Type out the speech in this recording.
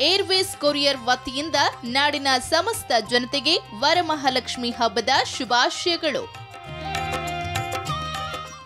Airways courier ವತಿಯಿಂದ ನಾಡಿನ ಸಮಸ್ತ ಜನತೆಗೆ ವರಮಹಾಲಕ್ಷ್ಮಿ ಹಬ್ಬದ ಶುಭಾಶಯಗಳು.